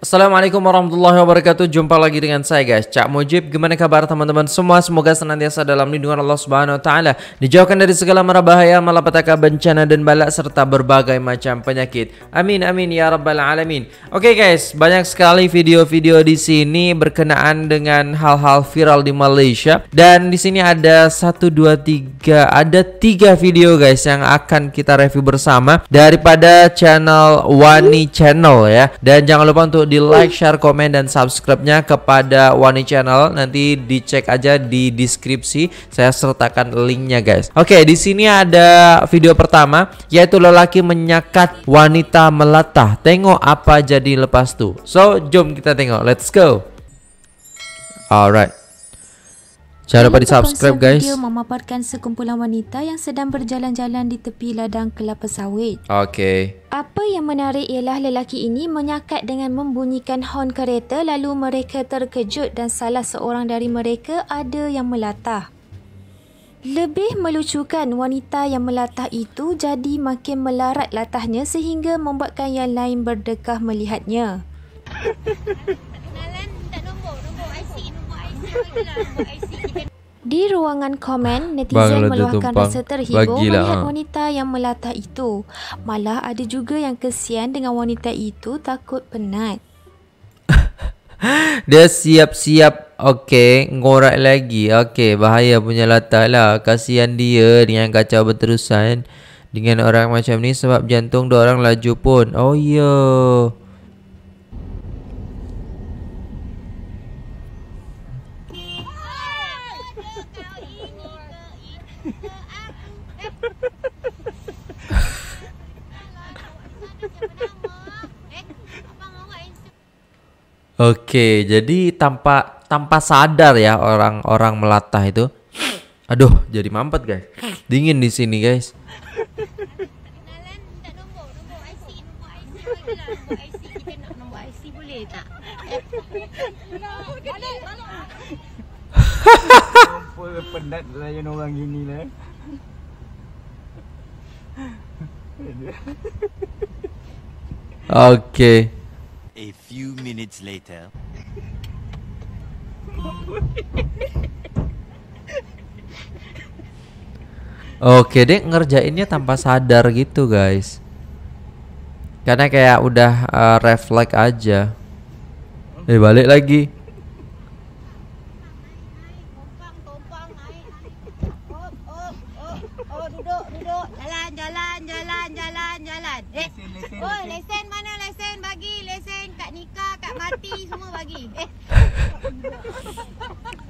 Assalamualaikum warahmatullahi wabarakatuh. Jumpa lagi dengan saya guys. Cak Mujib Gimana kabar teman-teman semua? Semoga senantiasa dalam lindungan Allah subhanahu wa ta'ala Dijauhkan dari segala mara bahaya Malapetaka bencana dan balak Serta berbagai macam penyakit. Amin amin ya rabbal alamin. Oke okay, guys Banyak sekali video-video di sini Berkenaan dengan hal-hal viral di Malaysia. Dan di sini ada satu dua tiga Ada tiga video guys Yang akan kita review bersama Daripada channel Wani Channel ya. Dan jangan lupa untuk di like, share, komen, dan subscribe-nya kepada Wani Channel. Nanti dicek aja di deskripsi. Saya sertakan linknya guys. Oke, di sini ada video pertama yaitu lelaki menyakat wanita melatah. Tengok apa jadi lepas tuh. So, jom kita tengok. Let's go. Alright. Jangan lupa di subscribe guys. Video memaparkan sekumpulan wanita yang sedang berjalan-jalan di tepi ladang kelapa sawit. Okay. Apa yang menarik ialah lelaki ini menyakat dengan membunyikan horn kereta lalu mereka terkejut dan salah seorang dari mereka ada yang melatah. Lebih melucukan wanita yang melatah itu jadi makin melarat latahnya sehingga membuatkan yang lain berdekah melihatnya. Di ruangan komen, netizen meluahkan rasa terhibur Bagilah. melihat wanita yang melatah itu. Malah ada juga yang kesian dengan wanita itu takut penat. Dia siap-siap Okey, ngorak lagi Okey, bahaya punya latah lah Kasihan dia dengan kacau berterusan Dengan orang macam ni Sebab jantung dia orang laju pun Oh ya yeah. Oke, jadi tanpa tanpa sadar ya orang-orang melatah itu. Aduh, jadi mampet guys. Dingin di sini guys. orang gini lah. Okay. Minutes later. Oke deh ngerjainnya tanpa sadar gitu guys. Karena kayak udah uh, refleks aja. Eh balik lagi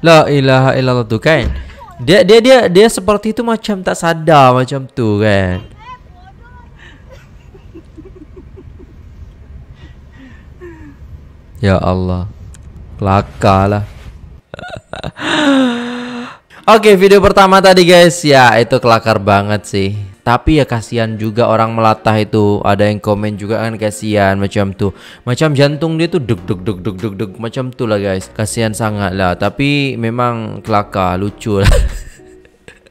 La ilaha illallah tu kan. Dia dia dia dia seperti itu macam tak sadar macam tu kan. Ya Allah. Kelakar lah. Oke, video pertama tadi guys. Ya, itu kelakar banget sih. Tapi ya kasihan juga orang melatah itu. Ada yang komen juga kan kasihan macam tuh. Macam jantung dia tuh deg deg deg deg deg deg macam tuh lah guys. Kasihan sangat lah. Tapi memang kelakar, lucu lah.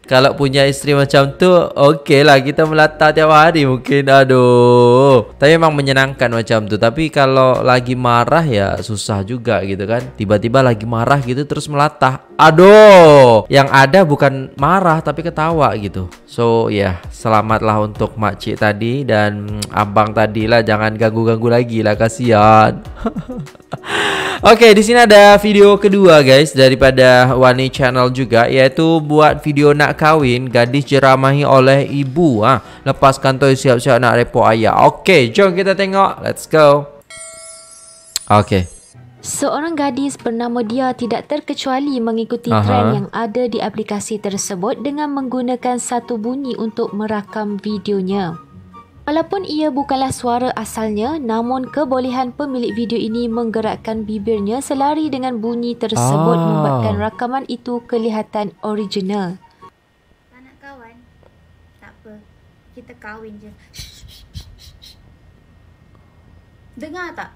Kalau punya istri macam tu Okey lah kita melata tiap hari mungkin Aduh. Tapi memang menyenangkan macam tu. Tapi kalau lagi marah ya susah juga gitu kan. Tiba-tiba lagi marah gitu terus melata Aduh Yang ada bukan marah tapi ketawa gitu. So ya yeah, selamatlah untuk makcik tadi Dan abang tadi lah. Jangan ganggu-ganggu lagi lah kasihan Oke, okay, di sini ada video kedua guys daripada Wani Channel juga yaitu buat video nak kawin gadis jeramahi oleh ibu ah. Lepaskan tu siap-siap nak repot ayah. Oke, okay, jom kita tengok. Let's go. Oke. Okay. Seorang gadis bernama dia tidak terkecuali mengikuti Aha. trend yang ada di aplikasi tersebut dengan menggunakan satu bunyi untuk merakam videonya. Walaupun ia bukanlah suara asalnya, namun kebolehan pemilik video ini menggerakkan bibirnya selari dengan bunyi tersebut ah. membuatkan rakaman itu kelihatan original. Tak nak kawan? Tak apa. Kita kahwin je. Dengar tak?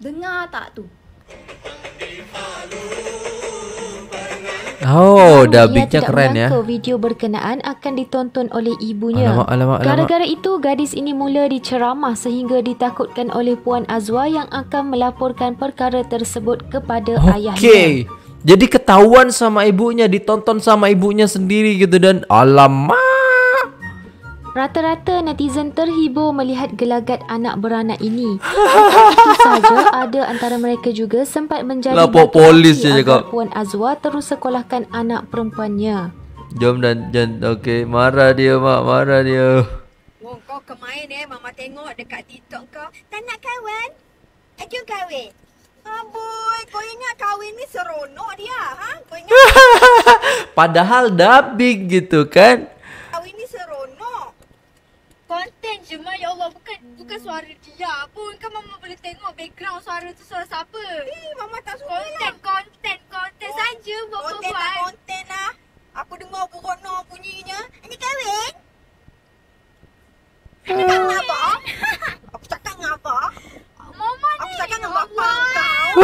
Dengar tak tu? Oh, ia tidak keren ya. video berkenaan akan ditonton oleh ibunya. Alamak, alamak, alamak. Gara-gara itu, gadis ini mula diceramah sehingga ditakutkan oleh Puan Azwa yang akan melaporkan perkara tersebut kepada ayahnya. Oke. Jadi ketahuan sama ibunya, ditonton sama ibunya sendiri gitu dan alamak. Rata-rata netizen terhibur melihat gelagat anak beranak ini. Itu saja, ada antara mereka juga sempat menjadi Lapor polis je cakap. Puan Azwa terus sekolahkan anak perempuannya. Jom dan dan okey, marah dia mak, marah dia. Oh, kau kemain eh Mama tengok dekat TikTok kau Tak nak kawan? Jom kahwin Amboi, kau ingat kahwin ni seronok dia ha? Kau ingat Padahal dubbing gitu kan. Konten je Ma, ya Allah Bukan bukan suara dia pun Kan Mama boleh tengok background suara tu suara siapa Eh, Mama tak suka Konten, konten, konten saja buat Konten tak konten lah Aku dengar burono bunyinya Ini kahwin? Cakap dengan abang Aku cakap dengan abang Mama ni Aku cakap dengan bapak kau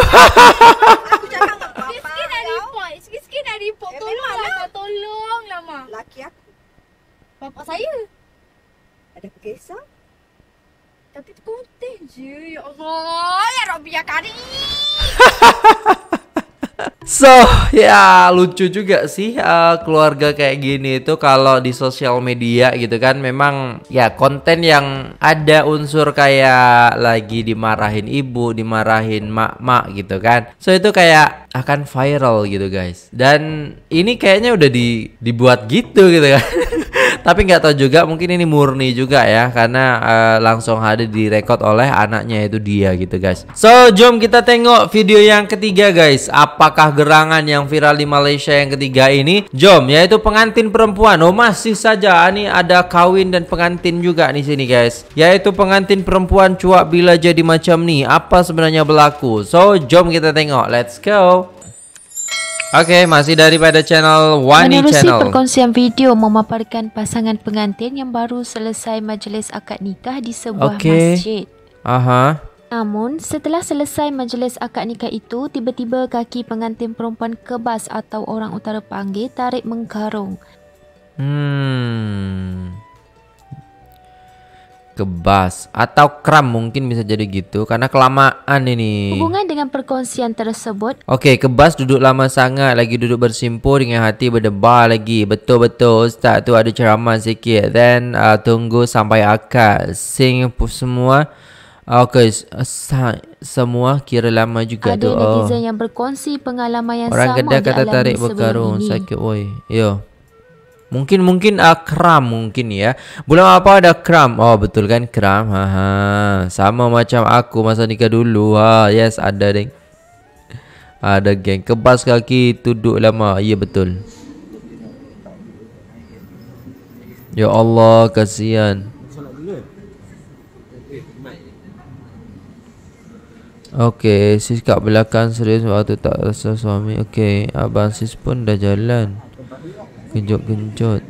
Aku cakap dengan bapak Sikit-sikit nak report. Sikit-sikit nak report. Eh, Tolong memanglah. lah, Ma. Tolong lah, Ma. Laki aku Bapak saya. Ada kisah Tapi tu konten je. Ya Allah. Ya Rabbi ya Karim. So, ya lucu juga sih uh, keluarga kayak gini itu kalau di sosial media gitu kan memang ya konten yang ada unsur kayak lagi dimarahin ibu, dimarahin mak-mak gitu kan. So itu kayak akan viral gitu guys. Dan ini kayaknya udah di dibuat gitu gitu kan. Tapi nggak tahu juga mungkin ini murni juga ya karena eh, langsung ada direkod oleh anaknya itu dia gitu guys. So jom kita tengok video yang ketiga guys. Apakah gerangan yang viral di Malaysia yang ketiga ini? Jom yaitu pengantin perempuan. Oh masih saja ini ada kawin dan pengantin juga di sini guys. Yaitu pengantin perempuan cuak bila jadi macam nih. Apa sebenarnya berlaku? So jom kita tengok. Let's go. Oke, masih daripada channel Wani Menerusi Channel. perkongsian video memaparkan pasangan pengantin yang baru selesai majlis akad nikah di sebuah Okey. masjid. Aha. Namun, setelah selesai majlis akad nikah itu, tiba-tiba kaki pengantin perempuan kebas atau orang utara panggil tarik mengkarung. Hmm. Kebas atau kram mungkin bisa jadi gitu karena kelamaan ini. Hubungan dengan perkongsian tersebut, Okey, kebas duduk lama sangat lagi duduk bersimpul dengan hati berdebar lagi. Betul-betul ustaz tu ada ceramah sikit. Then uh, tunggu sampai akad. Sing semua s- sa- semua kira lama juga ada tu. Oh. netizen yang berkongsi pengalaman yang Orang sama kedai kata tarik berkarung sakit woi. Yo. Mungkin mungkin uh, kram mungkin ya. Bulan apa ada kram? Oh betul kan kram. Ha ha. Sama macam aku masa nikah dulu. Ha yes ada deng. Ada geng kebas kaki duduk lama. Ya betul. Ya Allah kasihan. Okey, sis kat belakang serius waktu tak rasa suami. Okey, abang sis pun dah jalan. Genjot-genjot.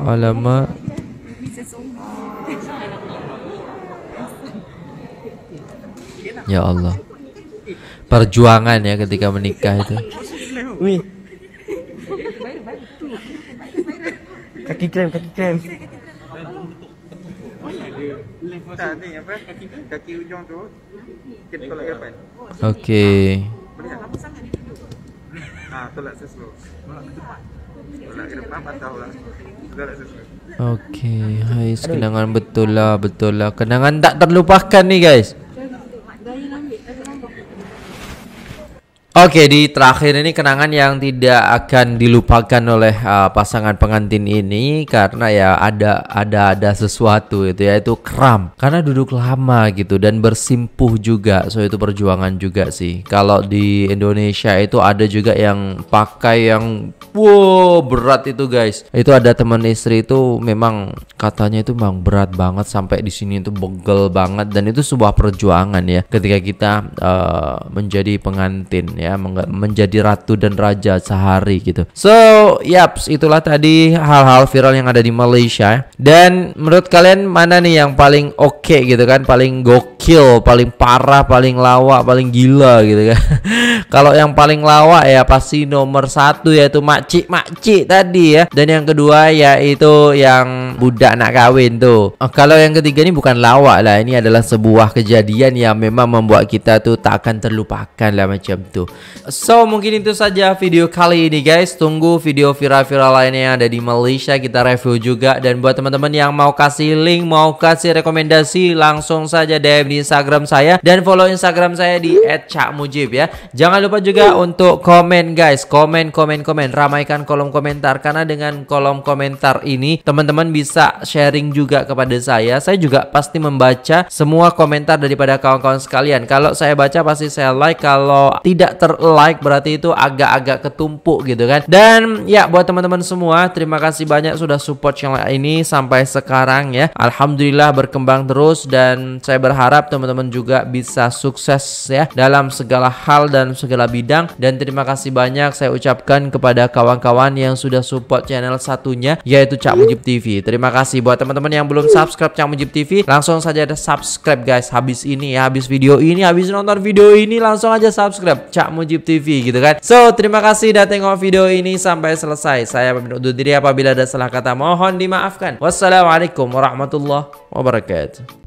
Alamak. Ya Allah. Perjuangan ya ketika menikah itu. Wih. Kaki krem, kaki krem. Tak ni apa kaki kaki ujung tu kita tolak ke depan. Okey. Boleh tak? Ha, tolak sesuai. Tolak ke depan. Tolak ke depan patah lah. Tolak sesuai. Okey, hai kenangan betul lah, betul lah. Kenangan tak terlupakan ni guys. Oke di terakhir ini kenangan yang tidak akan dilupakan oleh uh, pasangan pengantin ini karena ya ada ada ada sesuatu itu yaitu kram. Karena duduk lama gitu dan bersimpuh juga so itu perjuangan juga sih. Kalau di Indonesia itu ada juga yang pakai yang wow berat itu guys. Itu ada teman istri itu memang katanya itu memang berat banget sampai di sini itu begel banget. Dan itu sebuah perjuangan ya ketika kita uh, menjadi pengantin ya menjadi ratu dan raja sehari gitu. So, yaps, itulah tadi hal-hal viral yang ada di Malaysia. Dan menurut kalian mana nih yang paling oke gitu kan, paling gokil, paling parah, paling lawak, paling gila gitu kan? Kalau yang paling lawak ya pasti nomor satu yaitu makcik makcik tadi ya. Dan yang kedua yaitu yang budak nak kawin tuh. Oh, kalau yang ketiga ini bukan lawak lah, ini adalah sebuah kejadian yang memang membuat kita tuh tak akan terlupakan lah macam tuh. So mungkin itu saja video kali ini guys. Tunggu video viral-viral lainnya yang ada di Malaysia kita review juga. Dan buat teman-teman yang mau kasih link, mau kasih rekomendasi, langsung saja DM di Instagram saya dan follow Instagram saya di @cakmujib ya. Jangan lupa juga untuk komen guys, komen komen komen, ramaikan kolom komentar karena dengan kolom komentar ini teman-teman bisa sharing juga kepada saya. Saya juga pasti membaca semua komentar daripada kawan-kawan sekalian. Kalau saya baca pasti saya like, kalau tidak ter-like berarti itu agak-agak ketumpuk gitu kan. Dan ya buat teman-teman semua, terima kasih banyak sudah support channel ini sampai sekarang ya. Alhamdulillah berkembang terus dan saya berharap teman-teman juga bisa sukses ya dalam segala hal dan segala bidang dan terima kasih banyak saya ucapkan kepada kawan-kawan yang sudah support channel satunya yaitu Cak Mujib TV. Terima kasih buat teman-teman yang belum subscribe Cak Mujib TV, langsung saja ada subscribe guys habis ini ya, habis video ini, habis nonton video ini langsung aja subscribe Cak Mujib TV gitu kan. So, terima kasih udah tengok video ini sampai selesai. Saya pamit undur diri apabila ada salah kata mohon dimaafkan. Wassalamualaikum warahmatullahi wabarakatuh.